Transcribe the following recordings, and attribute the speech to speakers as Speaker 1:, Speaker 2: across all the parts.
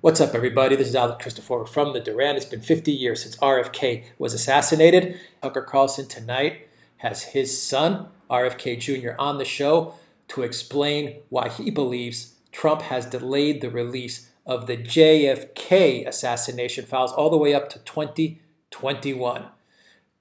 Speaker 1: What's up, everybody? This is Alex Christoforou from the Duran. It's been 50 years since RFK was assassinated. Tucker Carlson tonight has his son, RFK Jr., on the show to explain why he believes Trump has delayed the release of the JFK assassination files all the way up to 2021.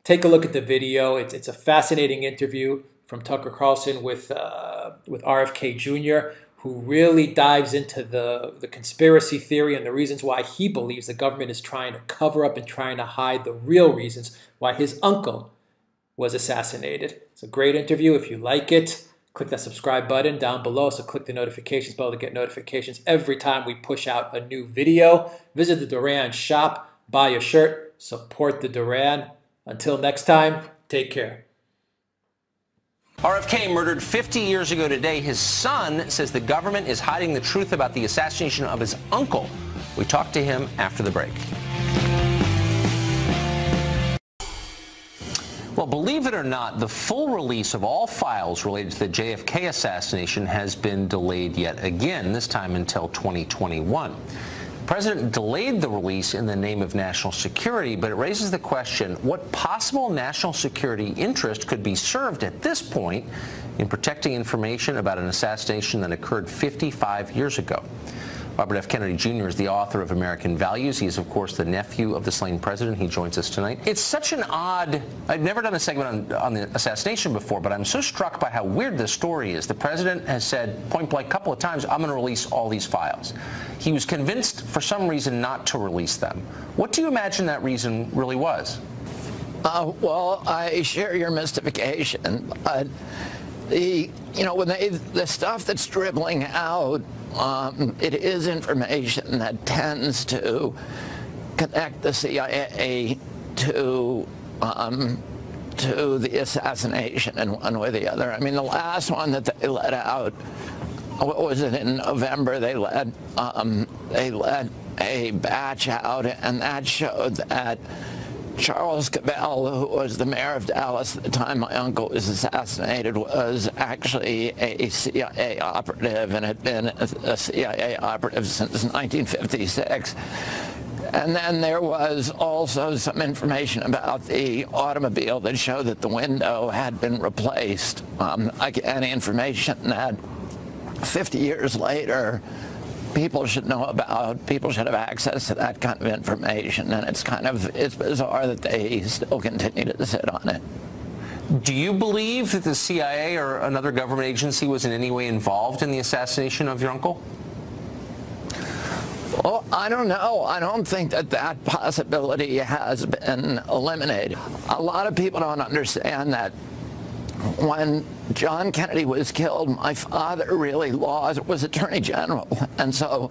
Speaker 1: Take a look at the video. It's, it's a fascinating interview from Tucker Carlson with, uh, with RFK Jr., who really dives into the, the conspiracy theory and the reasons why he believes the government is trying to cover up and trying to hide the real reasons why his uncle was assassinated. It's a great interview. If you like it, click that subscribe button down below. So click the notifications bell to get notifications every time we push out a new video. Visit the Duran shop, buy a shirt, support the Duran. Until next time, take care.
Speaker 2: RFK murdered 50 years ago today. His son says the government is hiding the truth about the assassination of his uncle. We talked to him after the break. Well, believe it or not, the full release of all files related to the JFK assassination has been delayed yet again, this time until 2021. The president delayed the release in the name of national security, but it raises the question what possible national security interest could be served at this point in protecting information about an assassination that occurred 55 years ago. Robert F. Kennedy Jr. is the author of American Values. He is, of course, the nephew of the slain president. He joins us tonight. It's such an odd, I've never done a segment on, on the assassination before, but I'm so struck by how weird this story is. The president has said point blank a couple of times, I'm going to release all these files. He was convinced for some reason not to release them. What do you imagine that reason really was?
Speaker 3: Uh, well, I share your mystification. But the, you know, when they, the stuff that's dribbling out um, it is information that tends to connect the CIA to um, to the assassination in one way or the other. I mean, the last one that they let out, what was it in November? They let um, they let a batch out, and that showed that Charles Cabell, who was the mayor of Dallas at the time my uncle was assassinated, was actually a CIA operative and had been a CIA operative since 1956. And then there was also some information about the automobile that showed that the window had been replaced. Um, again, information that 50 years later people should know about, people should have access to that kind of information. And it's kind of, it's bizarre that they still continue to sit on it.
Speaker 2: Do you believe that the CIA or another government agency was in any way involved in the assassination of your uncle?
Speaker 3: Well, I don't know. I don't think that that possibility has been eliminated. A lot of people don't understand that when John Kennedy was killed, my father really lost, was Attorney General. And so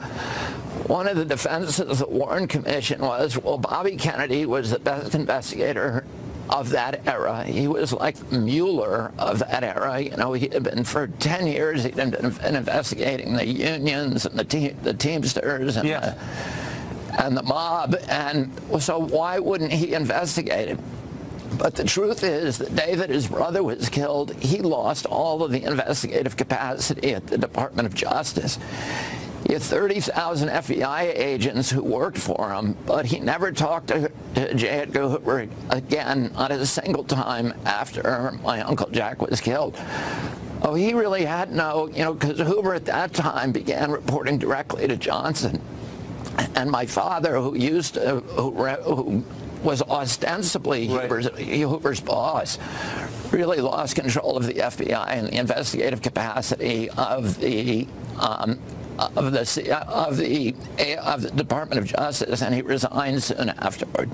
Speaker 3: one of the defenses of the Warren Commission was, well, Bobby Kennedy was the best investigator of that era. He was like Mueller of that era. You know, he had been for 10 years, he'd been, investigating the unions and the, te the Teamsters and, the, and the mob. And so why wouldn't he investigate it? But the truth is that day that his brother was killed, he lost all of the investigative capacity at the Department of Justice. He had 30,000 FBI agents who worked for him, but he never talked to, to J. Edgar Hoover again, not a single time after my Uncle Jack was killed. Oh, he really had no, you know, because Hoover at that time began reporting directly to Johnson. And my father, who used to, who, who was ostensibly right. Hoover's, Hoover's boss, really lost control of the FBI and the investigative capacity of the um, of the of the of the Department of Justice, and he resigned soon afterward.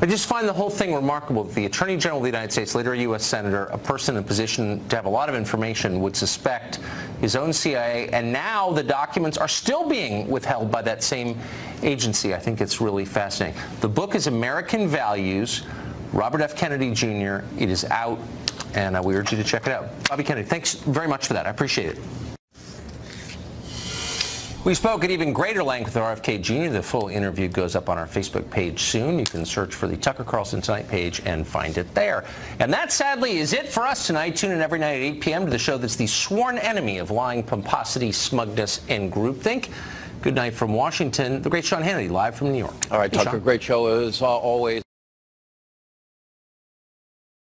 Speaker 2: I just find the whole thing remarkable that the Attorney General of the United States, later a U.S. Senator, a person in a position to have a lot of information, would suspect his own CIA, and now the documents are still being withheld by that same agency. I think it's really fascinating. The book is American Values, Robert F. Kennedy Jr. It is out, and uh, we urge you to check it out. Bobby Kennedy, thanks very much for that. I appreciate it. We spoke at even greater length with RFK Jr. The full interview goes up on our Facebook page soon. You can search for the Tucker Carlson Tonight page and find it there. And that, sadly, is it for us tonight. Tune in every night at 8 p.m. to the show that's the sworn enemy of lying, pomposity, smugness, and groupthink. Good night from Washington. The great Sean Hannity, live from New York.
Speaker 4: All right,
Speaker 2: Hey,
Speaker 4: Tucker,
Speaker 2: Sean.
Speaker 4: great show as uh, always.